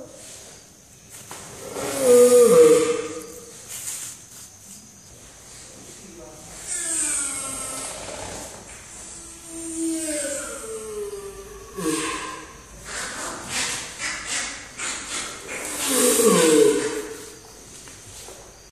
Whoa.